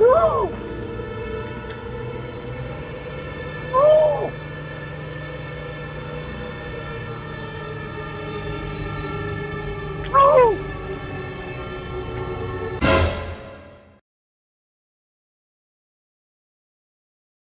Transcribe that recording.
No!